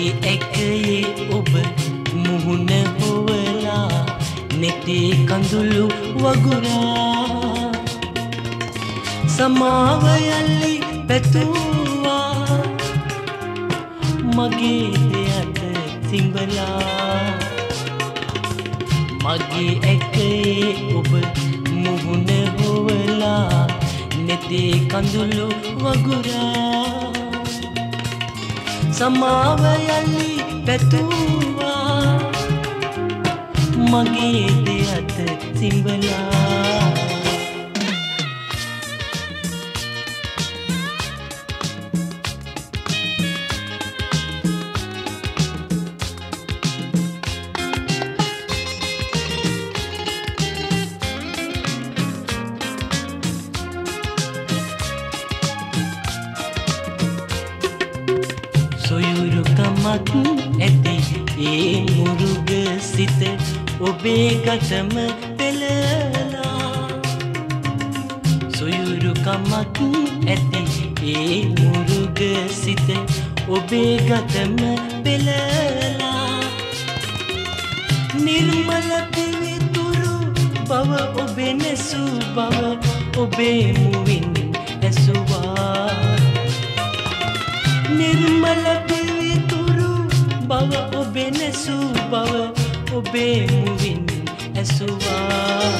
මගේ ඇකයේ ඔබ මුහුණ හොවලා නෙතේ කඳුළු වගුරා. සමාවයල්ලි පැතුවා. මගේ දෙයට සිංබලා මගේ ඇකයේ ඔබ මුහුණ හොවලා නෙතේ කඳුළු වගුරා. සමාවයල්ලි පැතුවා. මගේ දෙයට සිංබලා සොයුරුකමක් ඇති ඒ මුරුග සිත ඔබේ ගතම පෙළලා. සොයුරුකමක් ඇති ඒ මුරුග සිත ඔබේ ගතම පෙළලා. නිර්මල පිවිතුරු බව ඔබේ නැසූ බව ඔබේ මුවින් ඇසුවා. නිර්මල පිවිතුරු බව ඔබේ නැසූ බව ඔබේ මුවින් ඇසුවා.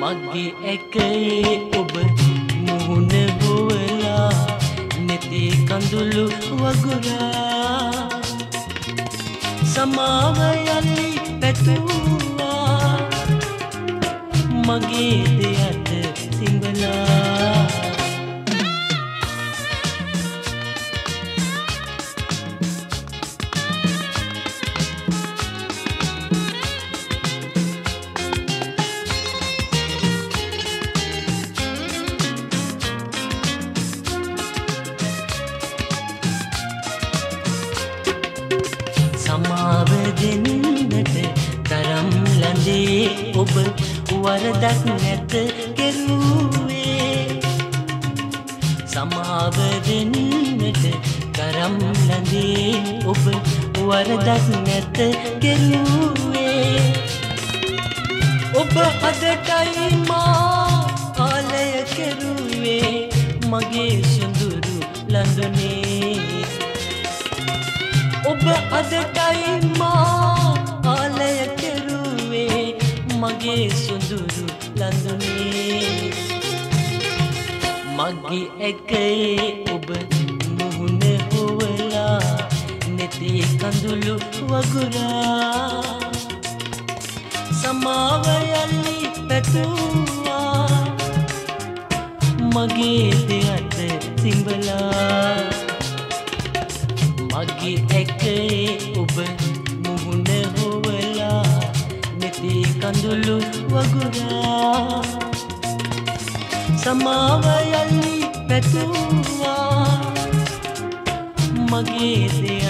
මගේ ඇකයේ ඔබ මුහුණ හොවලා නෙතේ කඳුළු වගුරා. සමාව යලි පැතුවා මගේ දෙයට සමාව දෙන්නට තරම් ලඳේ ඔබ වරදක් නැත කෙරුවේ. සමාව දෙන්නට තරම් ලඳේ ඔබ වරදක් නැත කෙරුවේ. ඔබ අදටයි මා ඔබ අදටයි මා ආලය කෙරුවේ මගේ සුඳුරු ලඳුනේ. මගේ ඇකයේ ඔබ මුහුණ හොවලා නෙතේ කඳුළු වගුරා. සමාව යල්ලි පැතුවා මගේ දෙයට සිංබලා මගේ ඇකේ ඔබ මුහුණ හොවලා නෙතේ කඳුළු වගුරා. සමාව යල්ලි පැතුවා. මගේ දෙයට සිංබලා